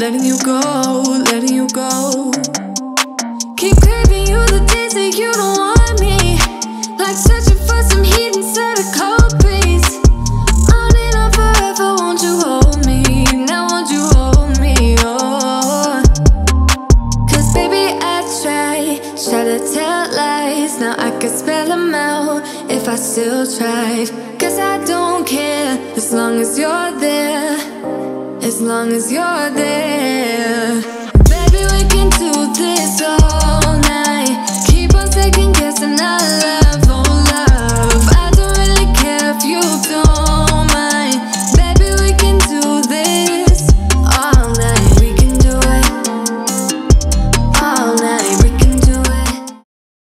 letting you go, letting you go. Keep craving you the days that you don't want me. Like searching for some heat inside a cold breeze. On and on forever, won't you hold me? Now won't you hold me? Oh. Cause baby, I try, try to tell lies. Now I could spell them out if I still tried. Cause I don't care as long as you're there. Long as you're there.